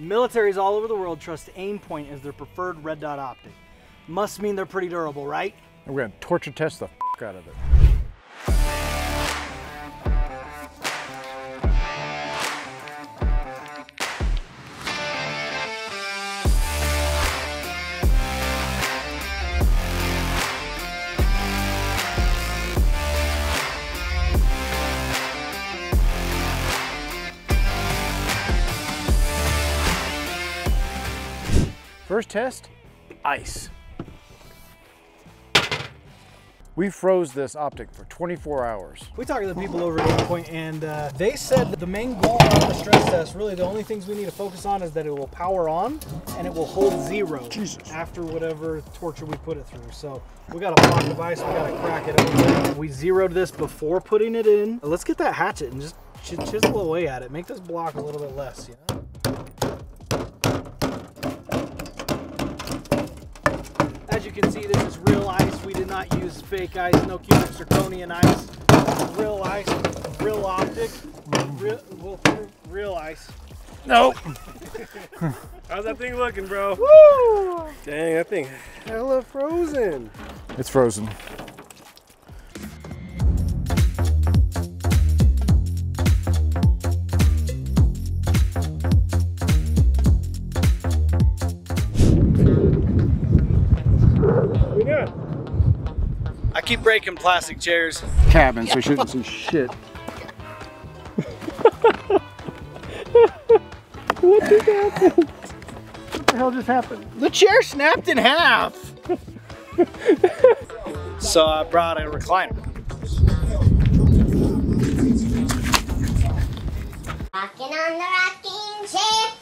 Militaries all over the world trust Aimpoint as their preferred red dot optic. Must mean they're pretty durable, right? And we're gonna torture test the out of it. First test, ice. We froze this optic for 24 hours. We talked to the people over at Aimpoint, and uh, they said that the main goal of the stress test, really the only things we need to focus on is that it will power on and it will hold zero Jesus. after whatever torture we put it through. So we got a block of ice, we got to crack it open. We zeroed this before putting it in. Let's get that hatchet and just ch chisel away at it. Make this block a little bit less, you know? You can see, this is real ice. We did not use fake ice, no cubic zirconian ice. Real ice, real optic, real, well, real ice. Nope. How's that thing looking, bro? Woo! Dang, that thing hella frozen. It's frozen. Breaking plastic chairs. Cabin, so you shouldn't see shit. What just happened? What the hell just happened? The chair snapped in half. so I brought a recliner. Rocking on the rocking chair.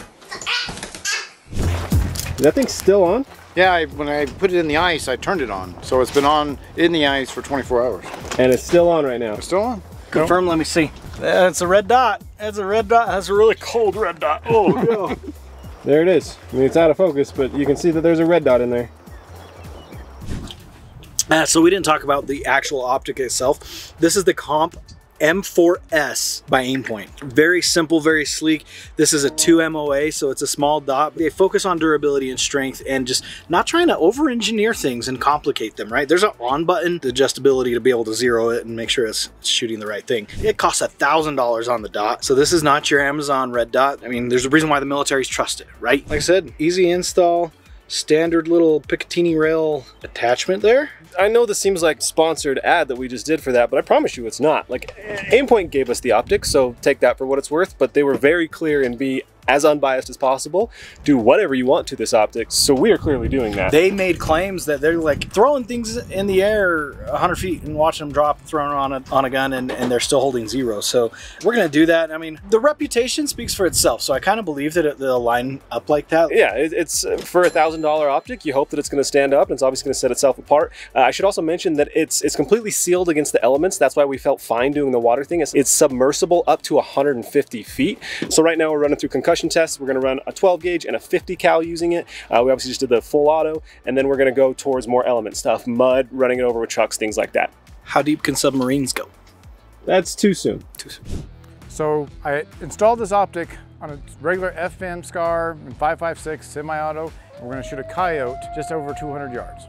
Is that thing still on? Yeah, I, when I put it in the ice, I turned it on. So it's been on in the ice for 24 hours. And it's still on right now. It's still on. Confirm, let me see. That's a red dot. That's a red dot. That's a really cold red dot. Oh, no. There it is. I mean, it's out of focus, but you can see that there's a red dot in there. Uh, so we didn't talk about the actual optic itself. This is the Comp M4S by Aimpoint. Very simple, very sleek. This is a 2 MOA, so it's a small dot. They focus on durability and strength and just not trying to over-engineer things and complicate them, right? There's an on button, the adjustability to be able to zero it and make sure it's shooting the right thing. It costs a $1,000 on the dot, so this is not your Amazon red dot. I mean, there's a reason why the militaries trust it, right? Like I said, easy install, standard little Picatinny rail attachment there. I know this seems like sponsored ad that we just did for that, but I promise you it's not. Like Aimpoint gave us the optics, so take that for what it's worth, but they were very clear and be as unbiased as possible. Do whatever you want to this optic. So we are clearly doing that. they made claims that they're like throwing things in the air 100 feet and watching them drop thrown on a, on a gun and, and they're still holding zero so we're gonna do that i mean the reputation speaks for itself so i kind of believe that it, they'll line up like that yeah, it, it's uh, for a thousand dollar optic. You hope that it's going to stand up, and it's obviously going to set itself apart. Uh, I should also mention that it's it's completely sealed against the elements. That's why we felt fine doing the water thing. It's, it's submersible up to 150 feet. So right now we're running through concussion tests. We're going to run a 12 gauge and a 50 cal using it. Uh, we obviously just did the full auto, and then we're going to go towards more element stuff, mud, running it over with trucks, things like that. how deep can submarines go That's too soon. Too soon. So I installed this optic on a regular FN SCAR and 556 semi-auto. and We're gonna shoot a coyote just over 200 yards.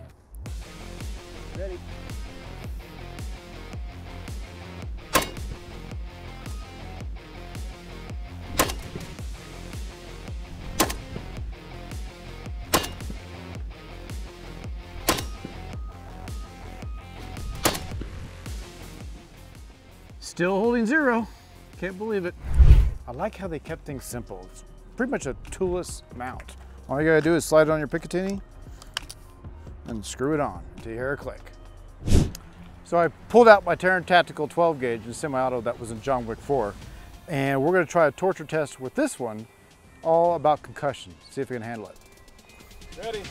Still holding zero. Can't believe it. I like how they kept things simple. It's pretty much a toolless mount. All you gotta do is slide it on your Picatinny and screw it on until you hear a click. So I pulled out my Taran Tactical 12 gauge in semi-auto that was in John Wick 4. And we're gonna try a torture test with this one, all about concussion. See if we can handle it. Ready?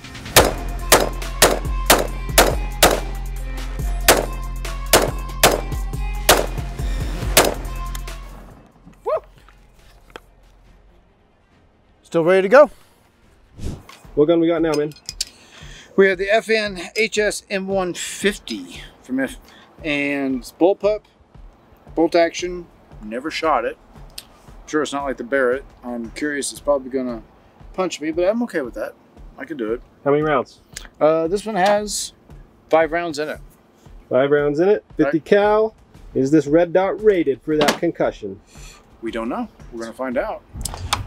Still ready to go? What gun we got now, man? We have the FN HS M150 from F, and it's bullpup, bolt action. Never shot it. sure it's not like the Barrett. I'm curious. It's probably gonna punch me, but I'm okay with that. I can do it. How many rounds? Uh, this one has five rounds in it. Five rounds in it. 50 cal. Is this red dot rated for that concussion? We don't know. We're gonna find out.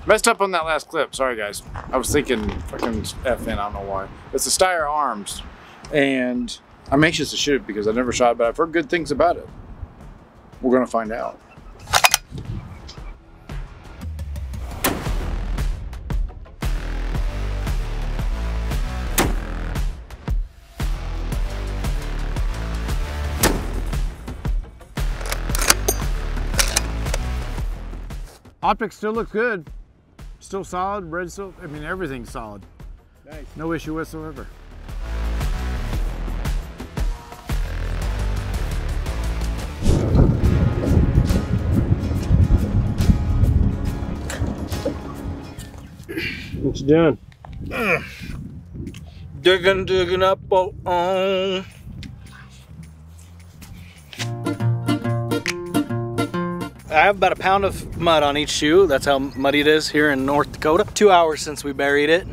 Messed up on that last clip. Sorry, guys. I was thinking fucking FN. I don't know why. It's the Steyr Arms, and I'm anxious to shoot it because I never shot it, but I've heard good things about it. We're gonna find out. Optics still looks good. Still solid, red still, I mean, everything's solid. Nice. No issue whatsoever. What you doing? Digging, digging up oh, on. I have about a pound of mud on each shoe. That's how muddy it is here in North Dakota. Two hours since we buried it.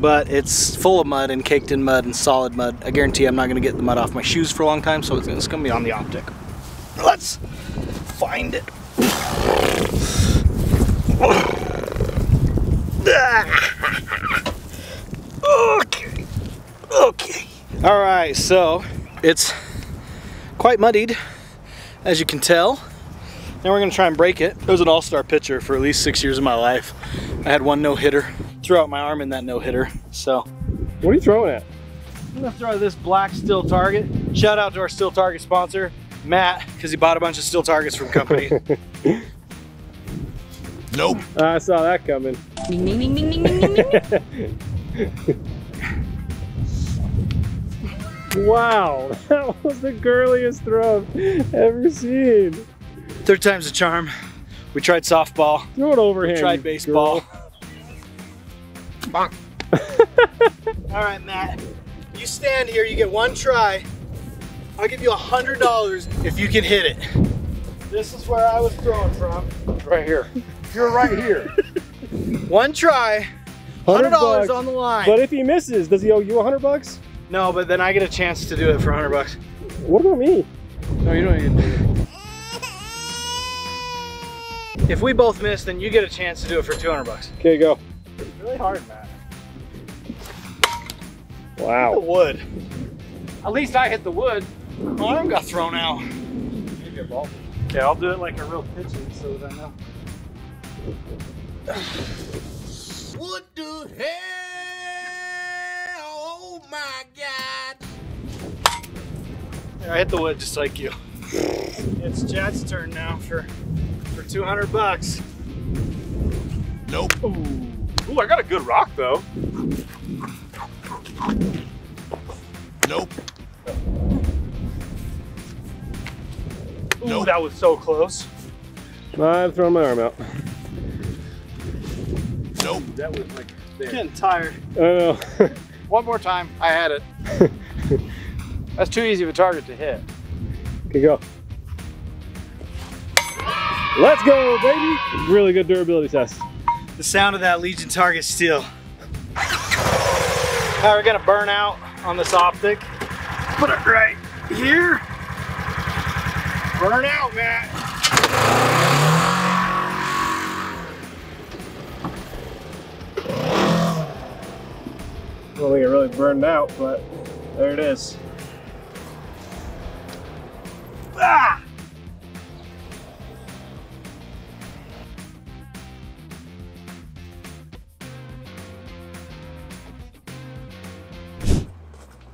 But it's full of mud and caked in mud and solid mud. I guarantee I'm not gonna get the mud off my shoes for a long time, so it's it's gonna be on the optic. Let's find it. Okay. Okay. All right, so it's quite muddied, as you can tell. Now we're gonna try and break it. I was an all-star pitcher for at least six years of my life. I had one no-hitter. Threw out my arm in that no-hitter. So What are you throwing at? I'm gonna throw this black steel target. Shout out to our steel target sponsor, Matt, because he bought a bunch of steel targets from company. Nope. I saw that coming. Ding ding ding ding ding ding ding. ding. Wow, that was the girliest throw I've ever seen. Third time's a charm. We tried softball, Throw it overhand. tried you baseball. Bonk. All right, Matt. You stand here. You get one try. I'll give you a hundred dollars if you can hit it. This is where I was throwing from. Right here. You're right here. One try. Hundred dollars on the line. But if he misses, does he owe you a hundred bucks? no, but then I get a chance to do it for a hundred bucks. What about me? No, you don't need to do it. If we both miss, then you get a chance to do it for 200 bucks. Okay, go. Really hard, Matt. The Wow. wood. At least I hit the wood. My arm got thrown out. Maybe a ball. Okay, I'll do it like a real pitcher so that I know. What the hell? Oh my god. I hit the wood just like you. It's Chad's turn now for for 200 bucks. Nope. Ooh, I got a good rock though. Nope. Ooh, Nope. that was so close. I'm throwing my arm out. Nope. That was like there. Getting tired. I know. One more time. I had it. That's too easy of a target to hit. okay, go. Let's go, baby. Really good durability test. The sound of that Legion target steel. Now we're gonna burn out on this optic. Put it right here. Burn out, Matt. I don't think it really burned out, but there it is.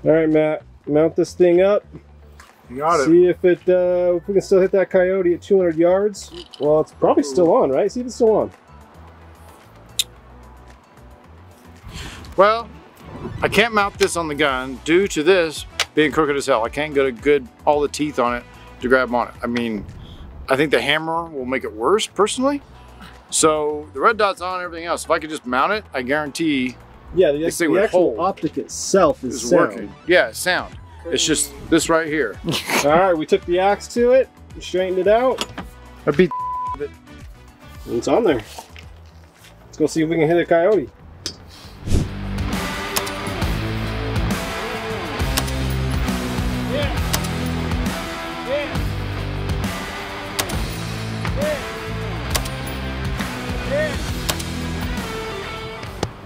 All right, Matt, mount this thing up. You got it. See if it uh, if we can still hit that coyote at 200 yards. Well, it's probably still on, right? See if it's still on. Well, I can't mount this on the gun due to this being crooked as hell. I can't get a good, all the teeth on it to grab on it. I mean, I think the hammer will make it worse personally. So the red dot's on everything else. If I could just mount it, I guarantee Yeah, the, This thing would hold. optic itself is it's working. Yeah, sound. It's just this right here. All right, we took the axe to it, straightened it out. I beat and It's on there. Let's go see if we can hit a coyote.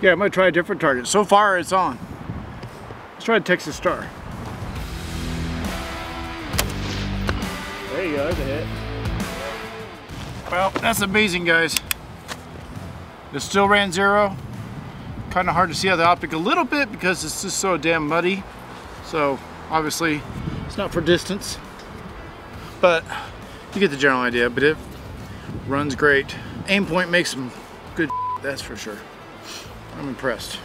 Yeah, I might try a different target. So far, it's on. Let's try a Texas Star. There you go, there's a hit. Well, that's amazing, guys. It still ran zero. Kind of hard to see out the optic a little bit because it's just so damn muddy. So obviously, it's not for distance, but you get the general idea. But it runs great. Aimpoint makes some good. That's for sure. I'm impressed.